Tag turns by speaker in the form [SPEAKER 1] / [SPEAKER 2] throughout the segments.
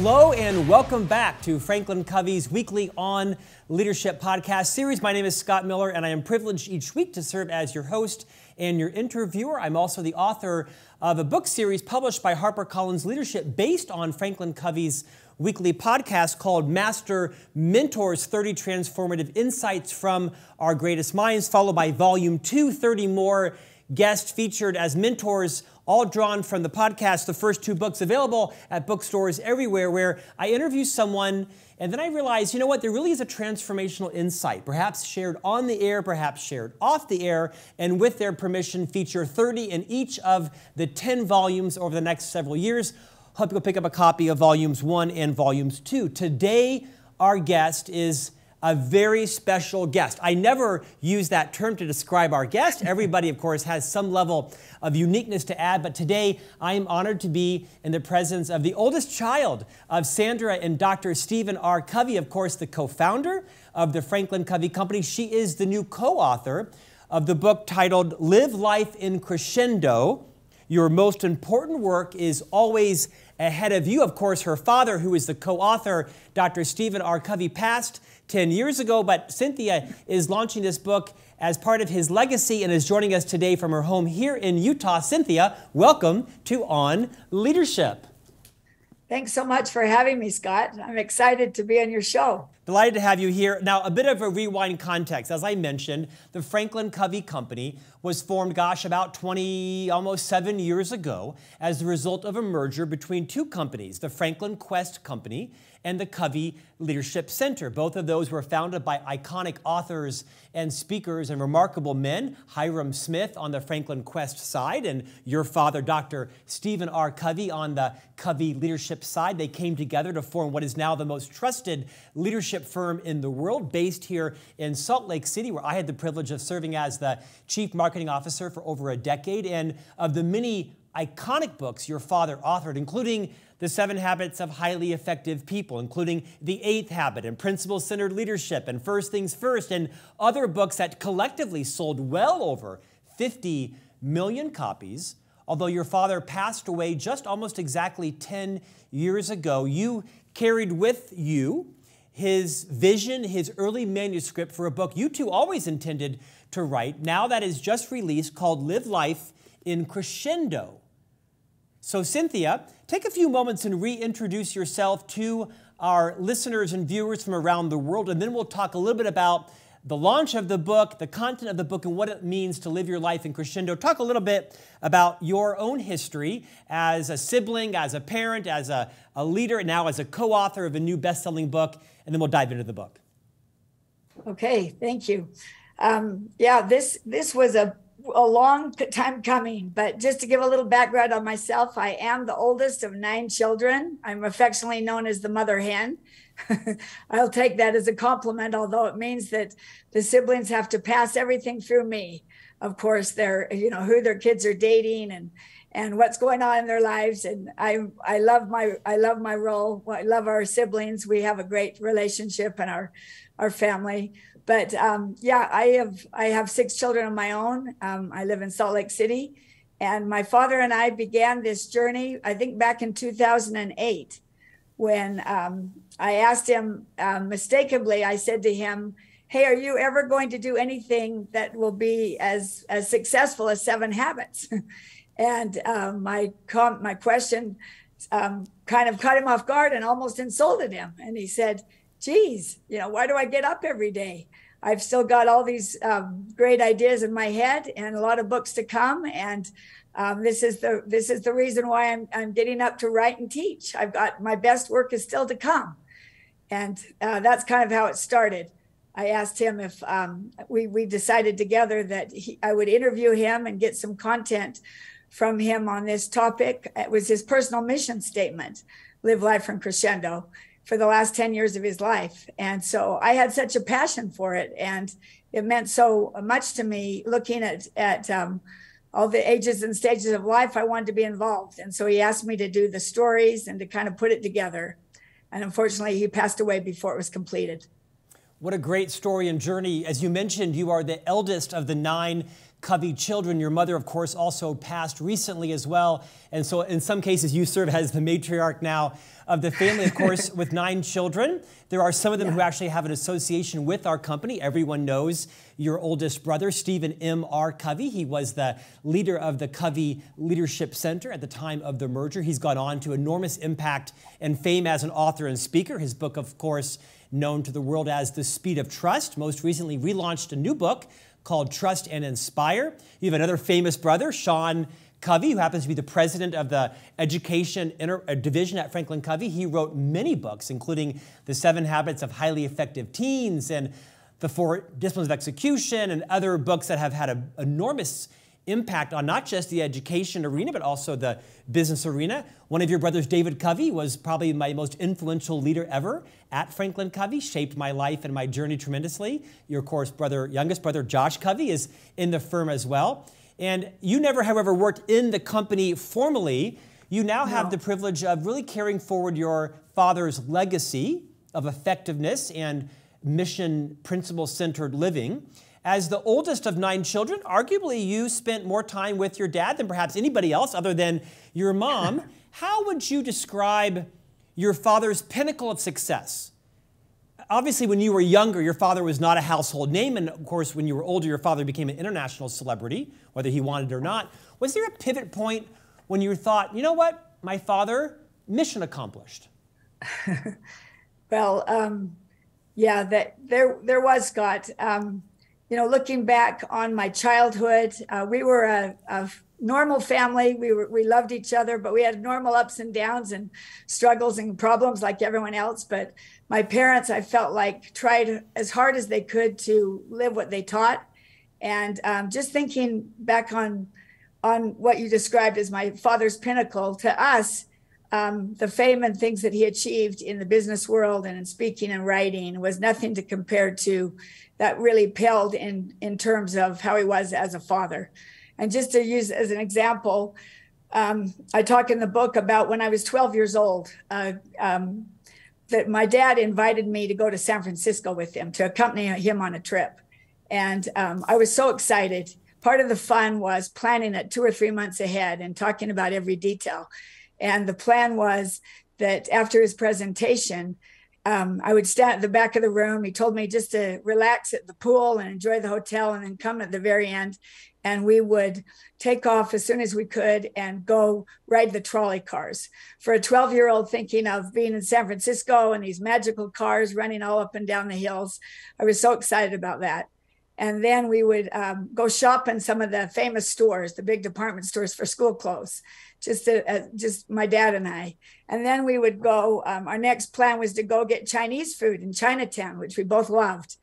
[SPEAKER 1] Hello and welcome back to Franklin Covey's weekly On Leadership podcast series. My name is Scott Miller and I am privileged each week to serve as your host and your interviewer. I'm also the author of a book series published by HarperCollins Leadership based on Franklin Covey's weekly podcast called Master Mentors 30 Transformative Insights from Our Greatest Minds, followed by Volume 2, 30 more guests featured as mentors all drawn from the podcast, the first two books available at bookstores everywhere, where I interview someone and then I realize, you know what, there really is a transformational insight, perhaps shared on the air, perhaps shared off the air, and with their permission, feature 30 in each of the 10 volumes over the next several years. Hope you'll pick up a copy of volumes one and volumes two. Today, our guest is a very special guest. I never use that term to describe our guest. Everybody, of course, has some level of uniqueness to add, but today I am honored to be in the presence of the oldest child of Sandra and Dr. Stephen R. Covey, of course, the co founder of the Franklin Covey Company. She is the new co author of the book titled Live Life in Crescendo. Your most important work is always ahead of you. Of course, her father, who is the co author, Dr. Stephen R. Covey, passed 10 years ago, but Cynthia is launching this book as part of his legacy and is joining us today from her home here in Utah. Cynthia, welcome to On Leadership.
[SPEAKER 2] Thanks so much for having me, Scott. I'm excited to be on your show.
[SPEAKER 1] Delighted to have you here. Now, a bit of a rewind context. As I mentioned, the Franklin Covey Company was formed, gosh, about 20, almost seven years ago as the result of a merger between two companies, the Franklin Quest Company and the Covey Leadership Center. Both of those were founded by iconic authors and speakers and remarkable men. Hyrum Smith on the Franklin Quest side, and your father, Dr. Stephen R. Covey, on the Covey Leadership side. They came together to form what is now the most trusted leadership firm in the world, based here in Salt Lake City, where I had the privilege of serving as the chief marketing officer for over a decade. And of the many iconic books your father authored, including The Seven Habits of Highly Effective People, including The Eighth Habit and Principle Centered Leadership and First Things First, and other books that collectively sold well over 50 million copies. Although your father passed away just almost exactly 10 years ago, you carried with you his vision, his early manuscript for a book you two always intended to write, now that is just released called Live Life in Crescendo. So, Cynthia, take a few moments and reintroduce yourself to our listeners and viewers from around the world, and then we'll talk a little bit about the launch of the book, the content of the book, and what it means to live your life in crescendo. Talk a little bit about your own history as a sibling, as a parent, as a, a leader, and now as a co author of a new best selling book, and then we'll dive into the book.
[SPEAKER 2] Okay, thank you. Um, yeah, this this was a a long time coming, but just to give a little background on myself, I am the oldest of nine children. I'm affectionately known as the mother hen. I'll take that as a compliment, although it means that the siblings have to pass everything through me. Of course, they're, you know, who their kids are dating and and what's going on in their lives. And I I love my I love my role. I love our siblings. We have a great relationship and our our family but um, yeah, I have I have six children of my own. Um, I live in Salt Lake City, and my father and I began this journey. I think back in 2008, when um, I asked him um, mistakenly. I said to him, "Hey, are you ever going to do anything that will be as as successful as Seven Habits?" and um, my com- my question um, kind of caught him off guard and almost insulted him. And he said geez, you know, why do I get up every day? I've still got all these um, great ideas in my head and a lot of books to come. And um, this is the this is the reason why I'm I'm getting up to write and teach. I've got my best work is still to come, and uh, that's kind of how it started. I asked him if um, we we decided together that he, I would interview him and get some content from him on this topic. It was his personal mission statement: live life from crescendo for the last 10 years of his life. And so I had such a passion for it. And it meant so much to me looking at, at um, all the ages and stages of life, I wanted to be involved. And so he asked me to do the stories and to kind of put it together. And unfortunately, he passed away before it was completed.
[SPEAKER 1] What a great story and journey. As you mentioned, you are the eldest of the nine Covey children. Your mother, of course, also passed recently as well. And so, in some cases, you serve as the matriarch now of the family, of course, with nine children. There are some of them yeah. who actually have an association with our company. Everyone knows your oldest brother, Stephen M. R. Covey. He was the leader of the Covey Leadership Center at the time of the merger. He's gone on to enormous impact and fame as an author and speaker. His book, of course, known to the world as The Speed of Trust, most recently relaunched a new book called Trust and Inspire. You have another famous brother, Sean Covey, who happens to be the president of the Education Inter- uh, Division at Franklin Covey. He wrote many books, including The Seven Habits of Highly Effective Teens and The Four Disciplines of Execution, and other books that have had an enormous impact on not just the education arena, but also the business arena. One of your brothers, David Covey, was probably my most influential leader ever at Franklin Covey, shaped my life and my journey tremendously. Your, of course, brother, youngest brother, Josh Covey, is in the firm as well. And you never, however, worked in the company formally. You now no. have the privilege of really carrying forward your father's legacy of effectiveness and mission principle centered living. As the oldest of nine children, arguably you spent more time with your dad than perhaps anybody else other than your mom. How would you describe your father's pinnacle of success? Obviously, when you were younger, your father was not a household name. And of course, when you were older, your father became an international celebrity, whether he wanted it or not. Was there a pivot point when you thought, you know what, my father, mission accomplished?
[SPEAKER 2] well, um, yeah, that there there was Scott. Um, you know, looking back on my childhood, uh, we were a, a, normal family. We were, we loved each other, but we had normal ups and downs and struggles and problems like everyone else. But my parents, I felt like, tried as hard as they could to live what they taught. And um, just thinking back on on what you described as my father's pinnacle to us, um, the fame and things that he achieved in the business world and in speaking and writing was nothing to compare to that really paled in in terms of how he was as a father. And just to use as an example, um, I talk in the book about when I was 12 years old. Uh, um, that my dad invited me to go to San Francisco with him to accompany him on a trip, and um, I was so excited. Part of the fun was planning it two or three months ahead and talking about every detail. And the plan was that after his presentation, um, I would stand at the back of the room. He told me just to relax at the pool and enjoy the hotel and then come at the very end. And we would take off as soon as we could and go ride the trolley cars. For a 12 year old thinking of being in San Francisco and these magical cars running all up and down the hills, I was so excited about that and then we would um, go shop in some of the famous stores, the big department stores for school clothes, just to, uh, just my dad and I. And then we would go. Um, our next plan was to go get Chinese food in Chinatown, which we both loved.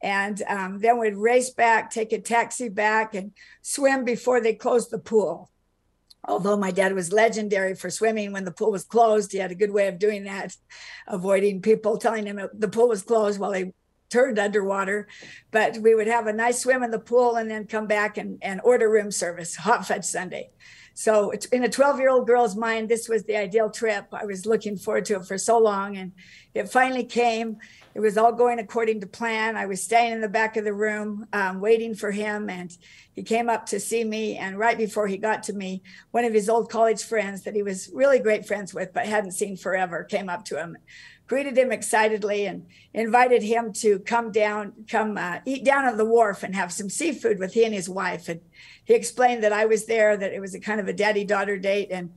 [SPEAKER 2] And um, then we'd race back, take a taxi back, and swim before they closed the pool. Although my dad was legendary for swimming when the pool was closed, he had a good way of doing that, avoiding people telling him the pool was closed while he turned underwater. But we would have a nice swim in the pool and then come back and, and order room service, hot fudge sundae. So in a 12 year old girl's mind, this was the ideal trip. I was looking forward to it for so long. And it finally came. It was all going according to plan. I was staying in the back of the room, um, waiting for him. And he came up to see me. And right before he got to me, one of his old college friends that he was really great friends with, but hadn't seen forever, came up to him greeted him excitedly and invited him to come down, come uh, eat down at the wharf and have some seafood with he and his wife. And he explained that I was there, that it was a kind of a daddy daughter date, and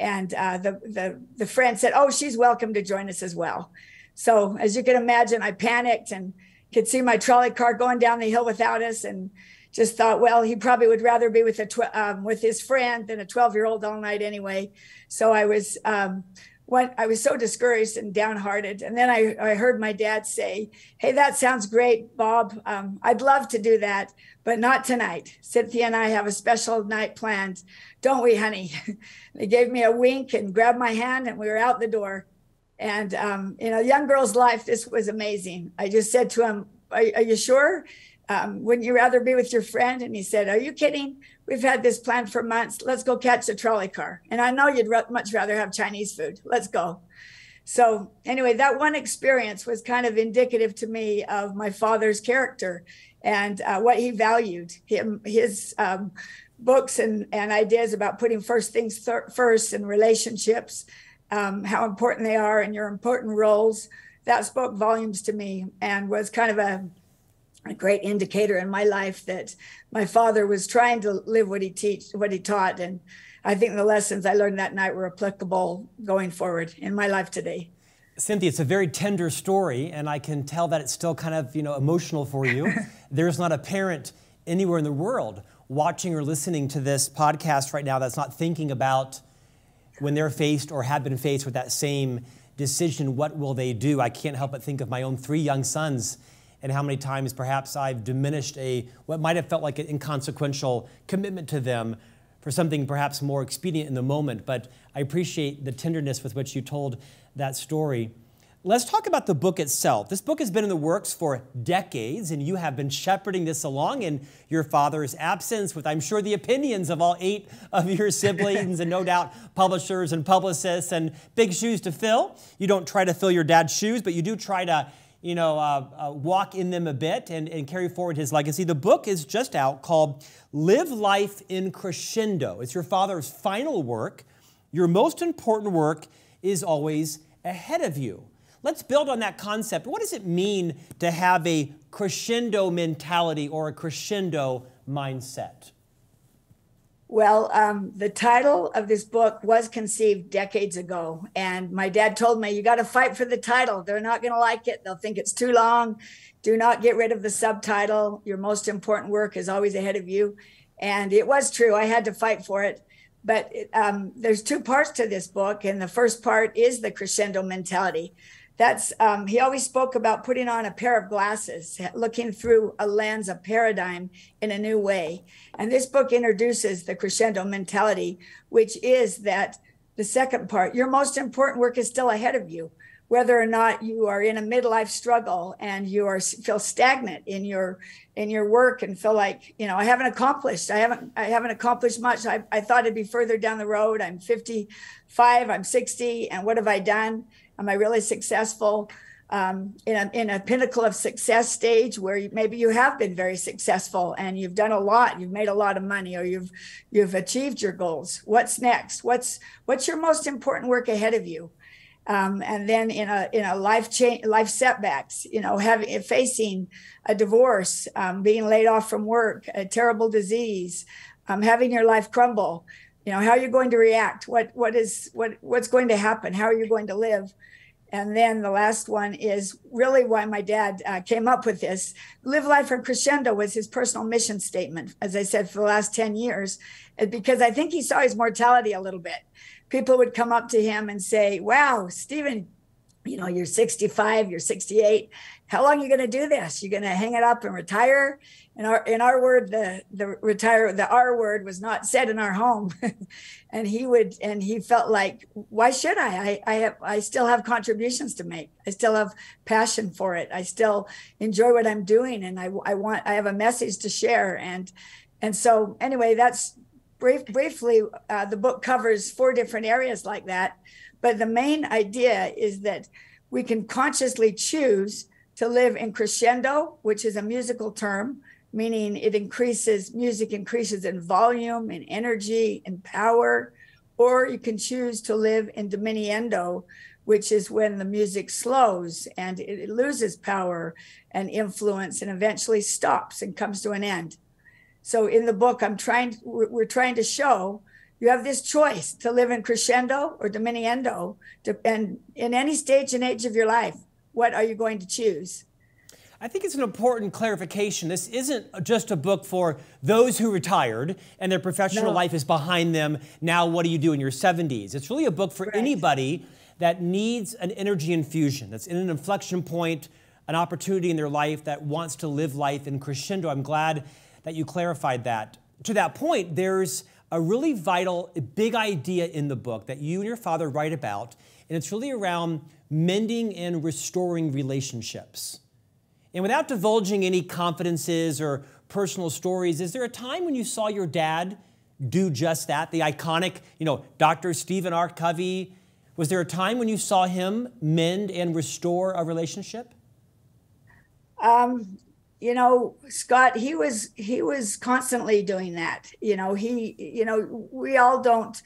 [SPEAKER 2] and uh, the the the friend said, "Oh, she's welcome to join us as well." So as you can imagine, I panicked and could see my trolley car going down the hill without us, and just thought, well, he probably would rather be with a tw- um, with his friend than a 12 year old all night anyway. So I was um, what I was so discouraged and downhearted. And then I, I heard my dad say, Hey, that sounds great, Bob. Um, I'd love to do that, but not tonight. Cynthia and I have a special night planned, don't we, honey? they gave me a wink and grabbed my hand, and we were out the door. And um, in a young girl's life, this was amazing. I just said to him, Are, are you sure? Um, wouldn't you rather be with your friend? And he said, Are you kidding? We've had this plan for months. Let's go catch a trolley car. And I know you'd much rather have Chinese food. Let's go. So, anyway, that one experience was kind of indicative to me of my father's character and uh, what he valued. Him, his um, books and, and ideas about putting first things th- first and relationships, um, how important they are and your important roles. That spoke volumes to me and was kind of a, a great indicator in my life that my father was trying to live what he teach, what he taught, and I think the lessons I learned that night were applicable going forward in my life today.
[SPEAKER 1] Cynthia, it's a very tender story, and I can tell that it's still kind of you know emotional for you. There's not a parent anywhere in the world watching or listening to this podcast right now that's not thinking about when they're faced or have been faced with that same decision, what will they do? I can't help but think of my own three young sons and how many times perhaps I've diminished a what might have felt like an inconsequential commitment to them for something perhaps more expedient in the moment, but I appreciate the tenderness with which you told that story. Let's talk about the book itself. This book has been in the works for decades, and you have been shepherding this along in your father's absence, with I'm sure the opinions of all eight of your siblings, and no doubt publishers and publicists, and big shoes to fill. You don't try to fill your dad's shoes, but you do try to you know, uh, uh, walk in them a bit and, and carry forward his legacy. The book is just out called Live Life in Crescendo. It's your father's final work. Your most important work is always ahead of you. Let's build on that concept. What does it mean to have a crescendo mentality or a crescendo mindset?
[SPEAKER 2] Well, um, the title of this book was conceived decades ago. And my dad told me, you got to fight for the title. They're not going to like it. They'll think it's too long. Do not get rid of the subtitle. Your most important work is always ahead of you. And it was true. I had to fight for it. But um, there's two parts to this book. And the first part is the crescendo mentality that's um, he always spoke about putting on a pair of glasses looking through a lens a paradigm in a new way. And this book introduces the crescendo mentality which is that the second part your most important work is still ahead of you. Whether or not you are in a midlife struggle and you are feel stagnant in your in your work and feel like you know i haven't accomplished i haven't i haven't accomplished much. I, I thought it'd be further down the road. I'm 55 i'm 60 and what have i done Am I really successful? Um, in, a, in a pinnacle of success stage where you, maybe you have been very successful and you've done a lot, you've made a lot of money, or you've you've achieved your goals. What's next? What's what's your most important work ahead of you? Um, and then in a in a life change life setbacks, you know, having facing a divorce, um, being laid off from work, a terrible disease, um, having your life crumble. You know, how are you going to react? What what is what what's going to happen? How are you going to live? And then the last one is really why my dad uh, came up with this. Live Life for Crescendo was his personal mission statement, as I said, for the last 10 years, because I think he saw his mortality a little bit. People would come up to him and say, Wow, Stephen, you know, you're 65, you're 68. How long are you going to do this? You're going to hang it up and retire? in our in our word the the retire the r word was not said in our home and he would and he felt like why should I? I i have i still have contributions to make i still have passion for it i still enjoy what i'm doing and i i want i have a message to share and and so anyway that's brief, briefly uh, the book covers four different areas like that but the main idea is that we can consciously choose to live in crescendo which is a musical term meaning it increases, music increases in volume, in energy, in power, or you can choose to live in diminuendo, which is when the music slows and it loses power and influence and eventually stops and comes to an end. So in the book, I'm trying, we're trying to show you have this choice to live in crescendo or diminuendo, and in any stage and age of your life, what are you going to choose?
[SPEAKER 1] I think it's an important clarification. This isn't just a book for those who retired and their professional no. life is behind them. Now, what do you do in your 70s? It's really a book for right. anybody that needs an energy infusion, that's in an inflection point, an opportunity in their life that wants to live life in crescendo. I'm glad that you clarified that. To that point, there's a really vital, big idea in the book that you and your father write about, and it's really around mending and restoring relationships. And without divulging any confidences or personal stories, is there a time when you saw your dad do just that? The iconic, you know, Dr. Stephen R. Covey, Was there a time when you saw him mend and restore a relationship?
[SPEAKER 2] Um, you know, Scott, he was he was constantly doing that. You know, he, you know, we all don't.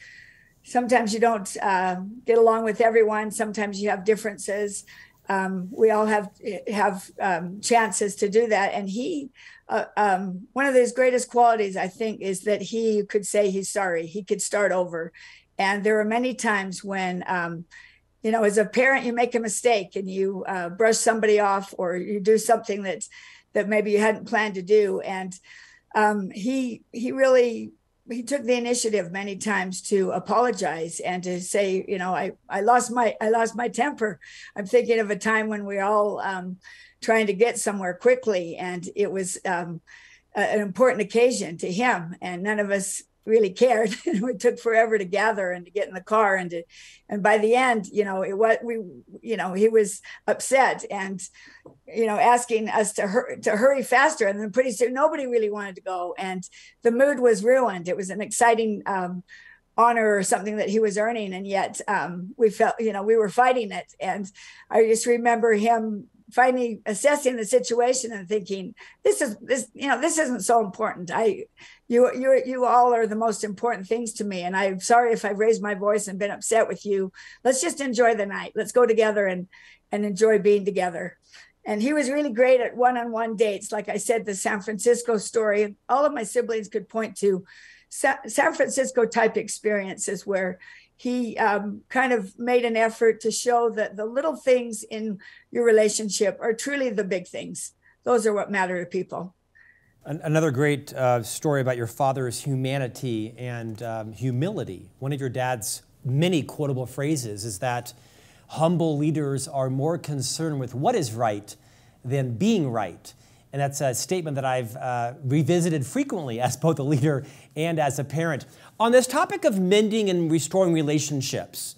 [SPEAKER 2] Sometimes you don't uh, get along with everyone. Sometimes you have differences. Um, we all have have um, chances to do that, and he uh, um, one of his greatest qualities, I think, is that he could say he's sorry. He could start over. And there are many times when, um, you know, as a parent, you make a mistake and you uh, brush somebody off or you do something that that maybe you hadn't planned to do. And um, he he really he took the initiative many times to apologize and to say, you know, I I lost my I lost my temper. I'm thinking of a time when we all um, trying to get somewhere quickly. And it was um, an important occasion to him. And none of us really cared. it took forever to gather and to get in the car and to, and by the end, you know, it was we, you know, he was upset and, you know, asking us to hur- to hurry faster. And then pretty soon, nobody really wanted to go, and the mood was ruined. It was an exciting. Um, honor or something that he was earning and yet um, we felt you know we were fighting it and i just remember him finally assessing the situation and thinking this is this you know this isn't so important. I you you you all are the most important things to me. And i'm sorry if i've raised my voice and been upset with you. Let's just enjoy the night. Let's go together and and enjoy being together. And he was really great at one-on-one dates. Like i said the san francisco story all of my siblings could point to san francisco type experiences where he um, kind of made an effort to show that the little things in your relationship are truly the big things. Those are what matter to people.
[SPEAKER 1] Another great uh, story about your father's humanity and um, humility. One of your dad's many quotable phrases is that humble leaders are more concerned with what is right than being right. And that's a statement that I've uh, revisited frequently as both a leader and as a parent. On this topic of mending and restoring relationships,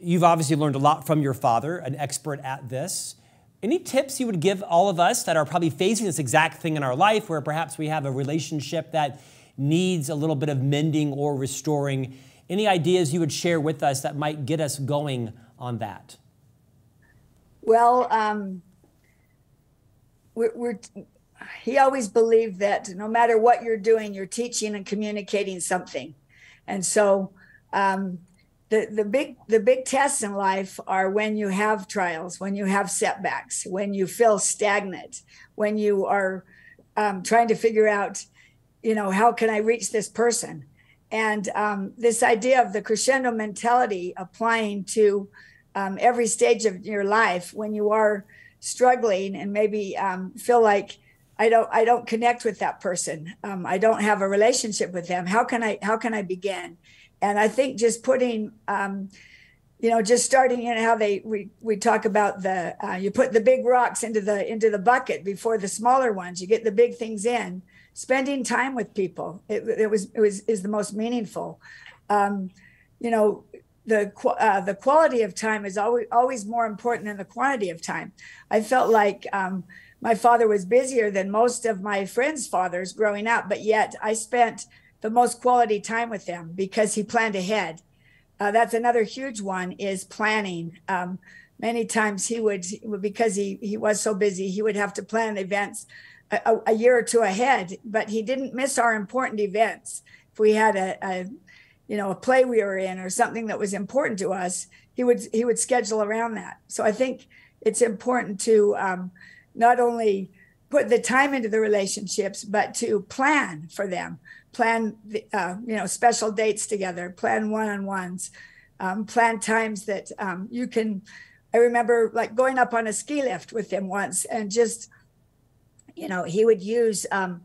[SPEAKER 1] you've obviously learned a lot from your father, an expert at this. Any tips you would give all of us that are probably facing this exact thing in our life where perhaps we have a relationship that needs a little bit of mending or restoring? Any ideas you would share with us that might get us going on that?
[SPEAKER 2] Well, um, we're, we're he always believed that no matter what you're doing, you're teaching and communicating something. And so um, the, the big the big tests in life are when you have trials, when you have setbacks, when you feel stagnant, when you are um, trying to figure out, you know, how can I reach this person? And um, this idea of the crescendo mentality applying to um, every stage of your life when you are struggling and maybe um, feel like I don't I don't connect with that person. Um, I don't have a relationship with them. How can I how can I begin? And I think just putting um, you know just starting in how they we we talk about the uh, you put the big rocks into the into the bucket before the smaller ones. You get the big things in. Spending time with people it, it was it was is the most meaningful. Um, you know the uh, the quality of time is always always more important than the quantity of time. I felt like um, my father was busier than most of my friends' fathers growing up, but yet I spent the most quality time with them because he planned ahead. Uh, that's another huge one is planning. Um, many times he would because he he was so busy he would have to plan events a, a, year or two ahead, but he didn't miss our important events. If we had a, a you know a play we were in or something that was important to us he would he would schedule around that. So i think it's important to um, not only put the time into the relationships but to plan for them plan the, uh, you know special dates together plan one-on-ones um, plan times that um, you can i remember like going up on a ski lift with him once and just you know he would use um,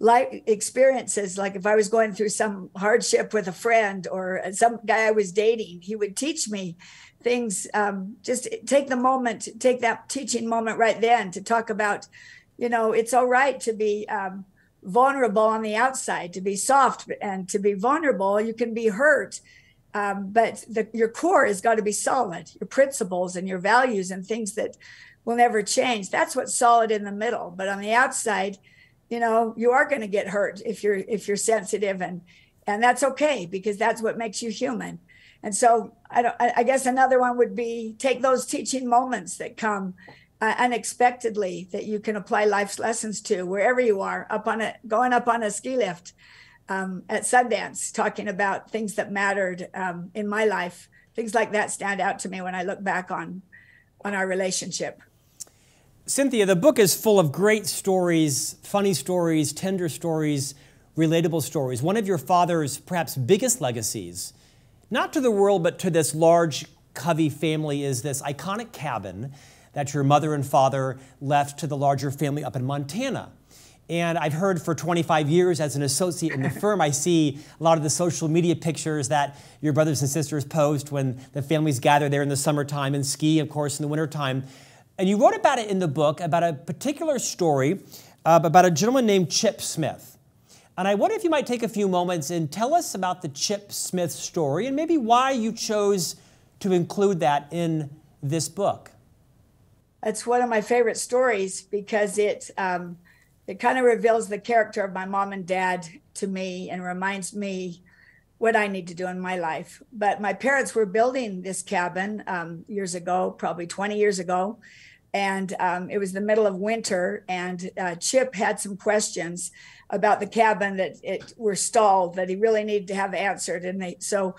[SPEAKER 2] life experiences like if i was going through some hardship with a friend or some guy i was dating he would teach me things um, just take the moment take that teaching moment right then to talk about you know it's all right to be um, vulnerable on the outside to be soft and to be vulnerable you can be hurt um, but the, your core has got to be solid your principles and your values and things that will never change. That's what's solid in the middle but on the outside you know you are going to get hurt if you're if you're sensitive and and that's okay because that's what makes you human And so I, don't, I guess another one would be take those teaching moments that come uh, unexpectedly that you can apply life's lessons to wherever you are, up on a going up on a ski lift um, at Sundance, talking about things that mattered um, in my life. Things like that stand out to me when I look back on on our relationship.
[SPEAKER 1] Cynthia, the book is full of great stories, funny stories, tender stories, relatable stories. One of your father's perhaps biggest legacies, not to the world, but to this large Covey family, is this iconic cabin that your mother and father left to the larger family up in Montana. And I've heard for 25 years as an associate in the firm, I see a lot of the social media pictures that your brothers and sisters post when the families gather there in the summertime and ski, of course, in the wintertime. And you wrote about it in the book about a particular story uh, about a gentleman named Chip Smith. And I wonder if you might take a few moments and tell us about the Chip Smith story and maybe why you chose to include that in this book.
[SPEAKER 2] It's one of my favorite stories because it um, it kind of reveals the character of my mom and dad to me and reminds me what I need to do in my life. But my parents were building this cabin um, years ago, probably 20 years ago. And um, it was the middle of winter, and uh, Chip had some questions about the cabin that it were stalled that he really needed to have answered. And they, so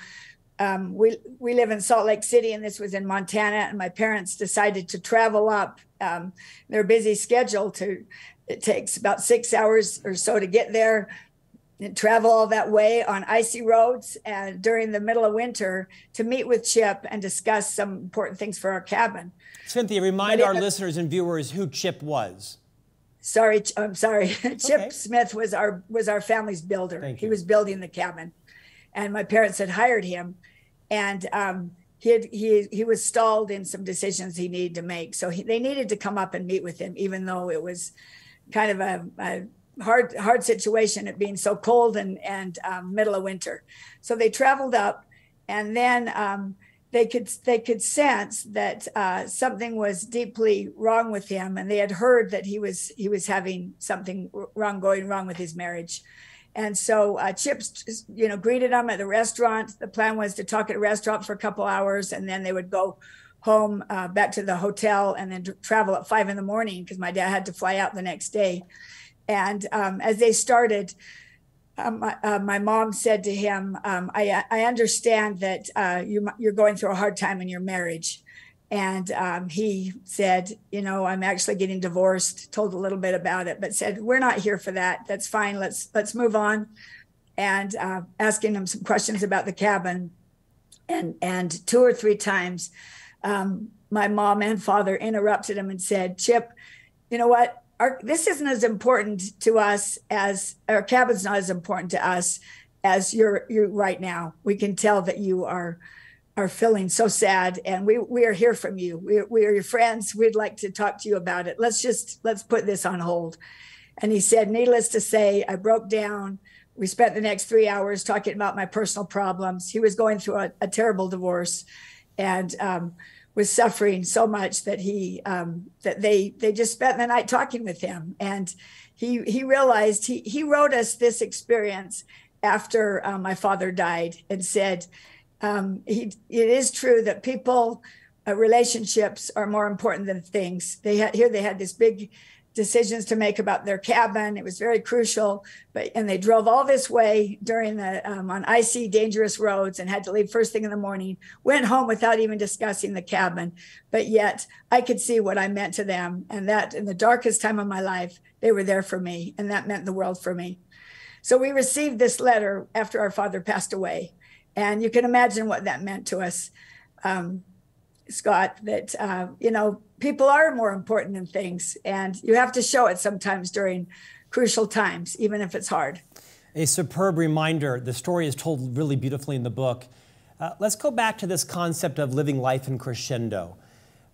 [SPEAKER 2] um, we we live in Salt Lake City, and this was in Montana. And my parents decided to travel up um, their busy schedule to it takes about six hours or so to get there travel all that way on icy roads and during the middle of winter to meet with Chip and discuss some important things for our cabin.
[SPEAKER 1] Cynthia, remind our listeners and viewers who Chip was.
[SPEAKER 2] Sorry, I'm sorry. Chip okay. Smith was our was our family's builder. He was building the cabin, and my parents had hired him, and um, he had, he he was stalled in some decisions he needed to make. So he, they needed to come up and meet with him, even though it was kind of a, a hard hard situation at being so cold and and um, middle of winter. So they traveled up, and then um, they could they could sense that uh, something was deeply wrong with him, and they had heard that he was he was having something wrong going wrong with his marriage. And so uh, Chips, you know, greeted them at the restaurant. The plan was to talk at a restaurant for a couple hours, and then they would go home uh, back to the hotel and then travel at five in the morning because my dad had to fly out the next day. And um, as they started, um, my, uh, my, mom said to him, um, I, I, understand that uh, you, are going through a hard time in your marriage. And um, he said, You know, I'm actually getting divorced, told a little bit about it, but said, We're not here for that. That's fine. Let's, let's move on. And uh, asking him some questions about the cabin. And, and two or three times, um, my mom and father interrupted him and said, Chip, you know what? Our, this isn't as important to us as our cabin's not as important to us as you're you right now. We can tell that you are are feeling so sad and we we are here from you. We, we are your friends. We'd like to talk to you about it. Let's just let's put this on hold. And he said, needless to say, I broke down. We spent the next three hours talking about my personal problems. He was going through a, a terrible divorce and um, was suffering so much that he um, that they they just spent the night talking with him. And he he realized he he wrote us this experience after uh, my father died and said um, he it is true that people uh, relationships are more important than things. They had here they had this big decisions to make about their cabin. It was very crucial, but and they drove all this way during the um, on icy, dangerous roads and had to leave first thing in the morning. Went home without even discussing the cabin, but yet I could see what I meant to them, and that in the darkest time of my life, they were there for me, and that meant the world for me. So we received this letter after our father passed away, and you can imagine what that meant to us. Um, Scott, that uh, you know people are more important than things, and you have to show it sometimes during crucial times, even if it's hard.
[SPEAKER 1] A superb reminder. The story is told really beautifully in the book. Uh, let's go back to this concept of living life in crescendo.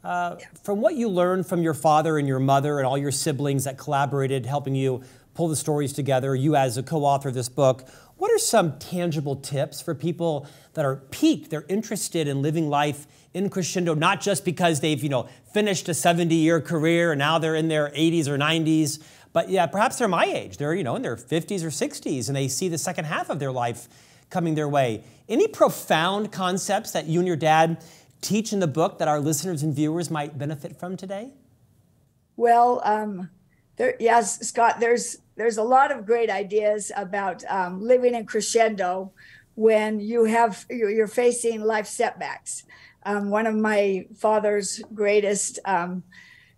[SPEAKER 1] Uh, yeah. From what you learned from your father and your mother and all your siblings that collaborated, helping you pull the stories together, you as a co author of this book, what are some tangible tips for people that are peaked, they're interested in living life in crescendo, not just because they've, you know, finished a 70-year career and now they're in their 80s or 90s, but yeah, perhaps they're my age. They're, you know, in their 50s or 60s and they see the second half of their life coming their way. Any profound concepts that you and your dad teach in the book that our listeners and viewers might benefit from today?
[SPEAKER 2] Well, um, there, yes, Scott. There's there's a lot of great ideas about um, living in crescendo when you have you're facing life setbacks. Um, one of my father's greatest um,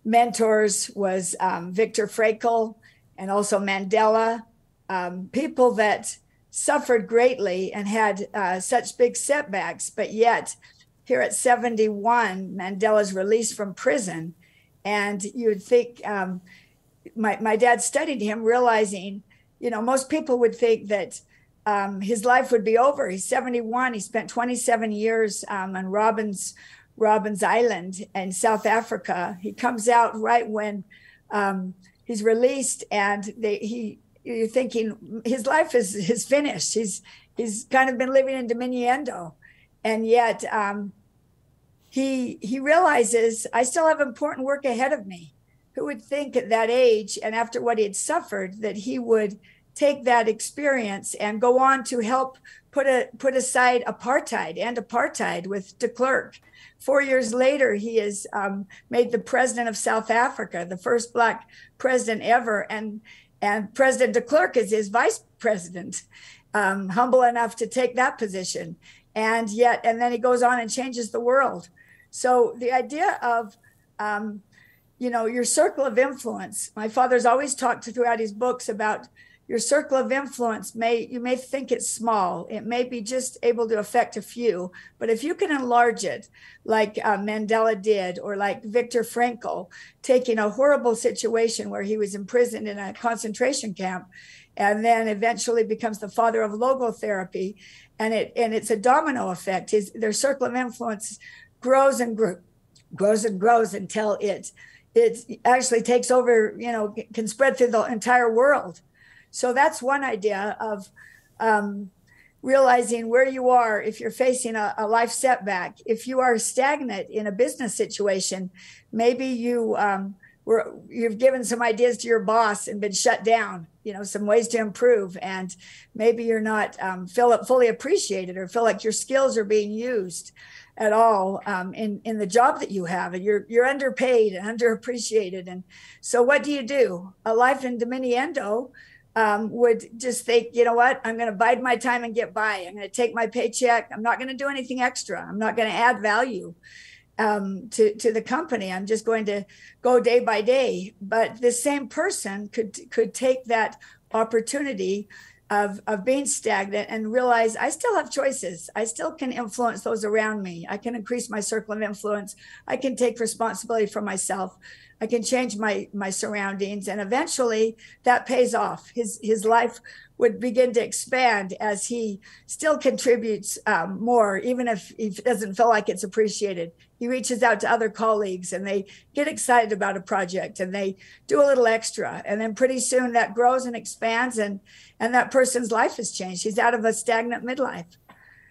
[SPEAKER 2] mentors was um, Viktor Frankl and also Mandela, um, people that suffered greatly and had uh, such big setbacks, but yet here at 71, Mandela's released from prison. And you'd think, um, my, my dad studied him, realizing, you know, most people would think that um, his life would be over. He's 71. He spent 27 years um, on Robben Robben Island in South Africa. He comes out right when um, he's released, and they, he you're thinking his life is is finished. He's he's kind of been living in diminuendo, and yet um, he he realizes I still have important work ahead of me. Who would think at that age and after what he had suffered that he would take that experience and go on to help put a put aside apartheid and apartheid with de Klerk. Four years later, he is um, made the president of South Africa, the first black president ever, and and President de Klerk is his vice president, um, humble enough to take that position, and yet and then he goes on and changes the world. So the idea of um, you know your circle of influence. My father's always talked throughout his books about your circle of influence may you may think it's small it may be just able to affect a few but if you can enlarge it like uh, mandela did or like viktor frankl taking a horrible situation where he was imprisoned in a concentration camp and then eventually becomes the father of logotherapy and it and it's a domino effect his their circle of influence grows and grows grows and grows until it it actually takes over you know can spread through the entire world so that's one idea of um, realizing where you are if you're facing a, a, life setback. If you are stagnant in a business situation, maybe you um, were you've given some ideas to your boss and been shut down. You know, some ways to improve, and maybe you're not um, feel fully appreciated or feel like your skills are being used at all um, in in the job that you have, and you're you're underpaid and underappreciated. And so, what do you do? A life in diminuendo um, would just think, you know what, I'm going to bide my time and get by. I'm going to take my paycheck. I'm not going to do anything extra. I'm not going to add value um, to to the company. I'm just going to go day by day. But the same person could could take that opportunity of of being stagnant and realize I still have choices. I still can influence those around me. I can increase my circle of influence. I can take responsibility for myself. I can change my my surroundings, and eventually that pays off. His his life would begin to expand as he still contributes um, more, even if he doesn't feel like it's appreciated. He reaches out to other colleagues, and they get excited about a project, and they do a little extra, and then pretty soon that grows and expands, and and that person's life has changed. He's out of a stagnant midlife.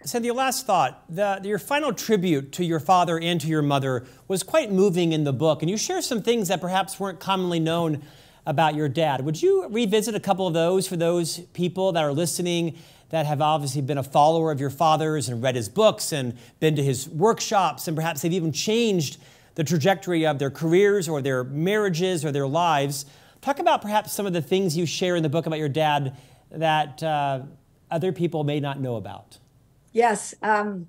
[SPEAKER 1] Cynthia, last thought. The, your final tribute to your father and to your mother was quite moving in the book, and you share some things that perhaps weren't commonly known about your dad. Would you revisit a couple of those for those people that are listening that have obviously been a follower of your father's and read his books and been to his workshops, and perhaps they've even changed the trajectory of their careers or their marriages or their lives? Talk about perhaps some of the things you share in the book about your dad that uh, other people may not know about.
[SPEAKER 2] Yes. Um,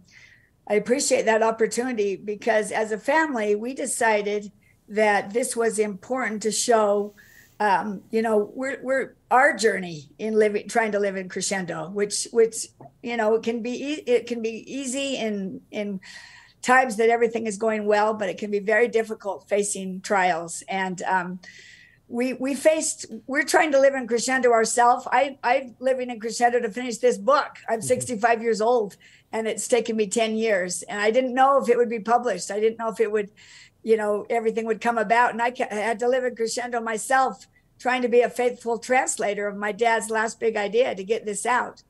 [SPEAKER 2] I appreciate that opportunity because as a family, we decided that this was important to show, um, you know, we're, we're our journey in living, trying to live in crescendo, which, which, you know, it can be, it can be easy in, in times that everything is going well, but it can be very difficult facing trials. And, um, we we faced we're trying to live in crescendo ourselves i i'm living in crescendo to finish this book i'm mm-hmm. 65 years old and it's taken me 10 years and i didn't know if it would be published i didn't know if it would you know everything would come about and i had to live in crescendo myself trying to be a faithful translator of my dad's last big idea to get this out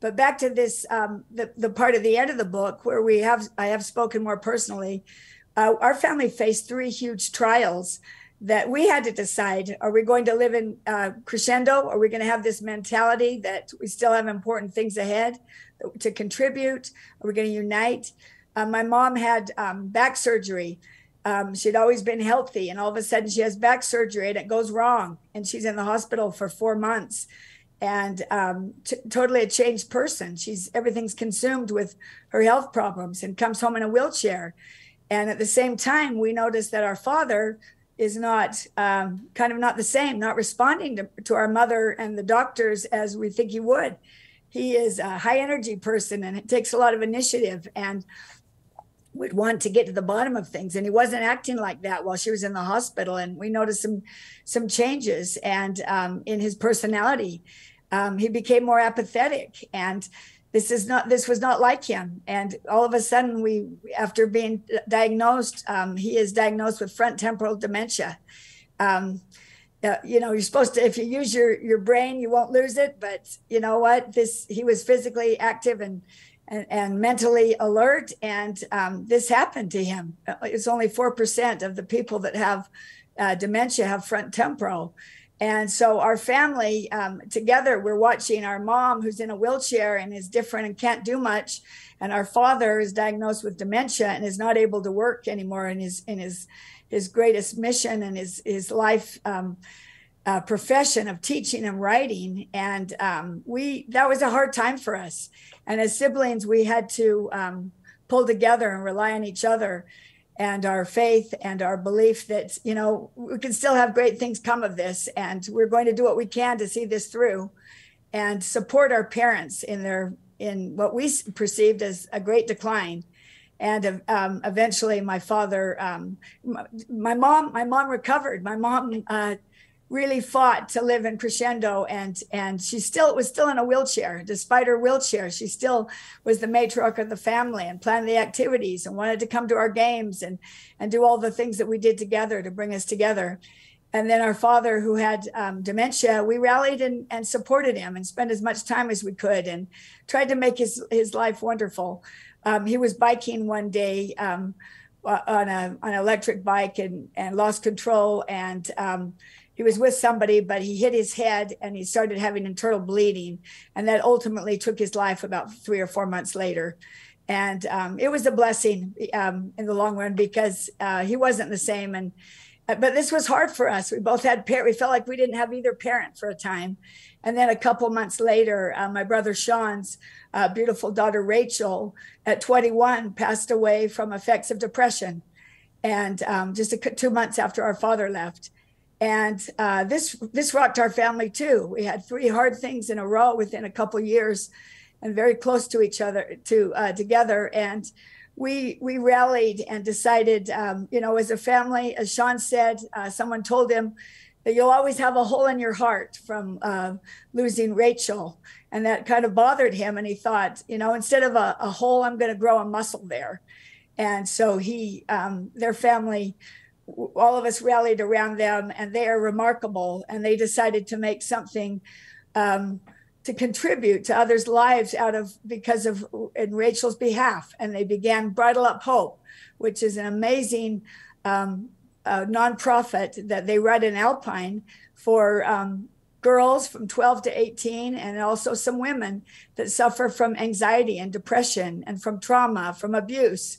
[SPEAKER 2] but back to this um, the, the part of the end of the book where we have i have spoken more personally uh, our family faced three huge trials that we had to decide are we going to live in uh, crescendo? Are we going to have this mentality that we still have important things ahead to contribute? Are we going to unite? Uh, my mom had um, back surgery. Um, she'd always been healthy, and all of a sudden she has back surgery and it goes wrong, and she's in the hospital for four months and um, t- totally a changed person. She's everything's consumed with her health problems and comes home in a wheelchair. And at the same time, we notice that our father is not um, kind of not the same, not responding to, to our mother and the doctors as we think he would. He is a high energy person and it takes a lot of initiative and would want to get to the bottom of things. And he wasn't acting like that while she was in the hospital. And we noticed some some changes and um, in his personality. Um, he became more apathetic and this is not this was not like him and all of a sudden we after being diagnosed um, he is diagnosed with frontotemporal dementia um, uh, you know you're supposed to if you use your your brain you won't lose it but you know what this he was physically active and and, and mentally alert and um, this happened to him. It's only 4% of the people that have uh, dementia have frontotemporal. And so our family um, together, we're watching our mom, who's in a wheelchair and is different and can't do much, and our father is diagnosed with dementia and is not able to work anymore in his in his his greatest mission and his his life um, uh, profession of teaching and writing. And um, we that was a hard time for us. And as siblings, we had to um, pull together and rely on each other and our faith and our belief that you know we can still have great things come of this and we're going to do what we can to see this through and support our parents in their in what we perceived as a great decline and um, eventually my father um, my, mom my mom recovered my mom uh, really fought to live in crescendo and and she still was still in a wheelchair. Despite her wheelchair she still was the matriarch of the family and planned the activities and wanted to come to our games and and do all the things that we did together to bring us together. And then our father who had um, dementia we rallied and, and supported him and spent as much time as we could and tried to make his his life wonderful. Um, he was biking one day um, on a on an electric bike and and lost control and um, he was with somebody, but he hit his head and he started having internal bleeding. And that ultimately took his life about three or four months later. And um, it was a blessing um, in the long run because uh, he wasn't the same. And but this was hard for us. We both had parent. We felt like we didn't have either parent for a time. And then a couple months later, uh, my brother Sean's uh, beautiful daughter Rachel, at 21, passed away from effects of depression, and um, just a, two months after our father left and uh, this this rocked our family too. We had three hard things in a row within a couple years, and very close to each other to uh, together. And we we rallied and decided, um, you know, as a family, as Sean said, uh, someone told him that you'll always have a hole in your heart from uh, losing Rachel, and that kind of bothered him. And he thought, you know, instead of a, a hole, I'm going to grow a muscle there. And so he, um, their family all of us rallied around them and they are remarkable and they decided to make something um, to contribute to others lives out of because of in Rachel's behalf. And they began Bridle Up Hope which is an amazing um, uh, nonprofit that they run in Alpine for um, girls from 12 to 18 and also some women that suffer from anxiety and depression and from trauma from abuse.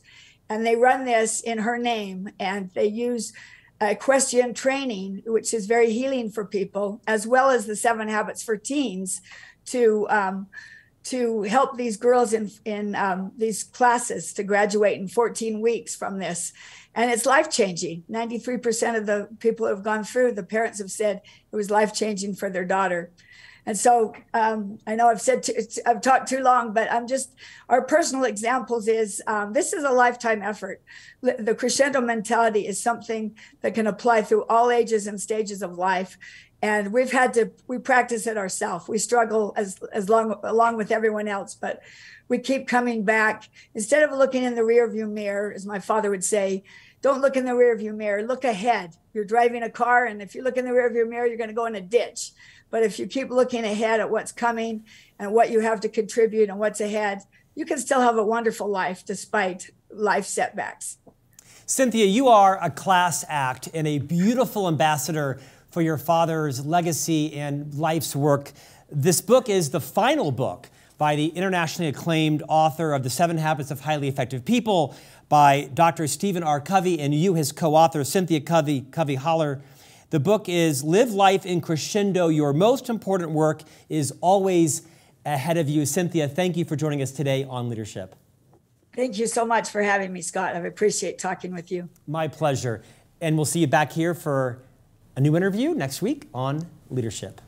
[SPEAKER 2] And they run this in her name and they use equestrian training which is very healing for people as well as the seven habits for teens to um, to help these girls in in um, these classes to graduate in 14 weeks from this and it's life changing 93% of the people who have gone through the parents have said it was life changing for their daughter and so um, I know I've said too, I've talked too long, but I'm just our personal examples is um, this is a lifetime effort. The crescendo mentality is something that can apply through all ages and stages of life. And we've had to we practice it ourselves. We struggle as as long along with everyone else, but we keep coming back instead of looking in the rearview mirror, as my father would say. Don't look in the rearview mirror. Look ahead. You're driving a car, and if you look in the rearview mirror, you're going to go in a ditch but if you keep looking ahead at what's coming and what you have to contribute and what's ahead, you can still have a wonderful life despite life setbacks.
[SPEAKER 1] Cynthia, you are a class act and a beautiful ambassador for your father's legacy and life's work. This book is the final book by the internationally acclaimed author of The Seven Habits of Highly Effective People by Dr. Stephen R. Covey and you, his co author, Cynthia Covey, Covey Haller. The book is Live Life in Crescendo. Your most important work is always ahead of you. Cynthia, thank you for joining us today on Leadership.
[SPEAKER 2] Thank you so much for having me, Scott. I appreciate talking with you.
[SPEAKER 1] My pleasure. And we'll see you back here for a new interview next week on leadership.